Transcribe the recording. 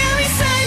scary sight.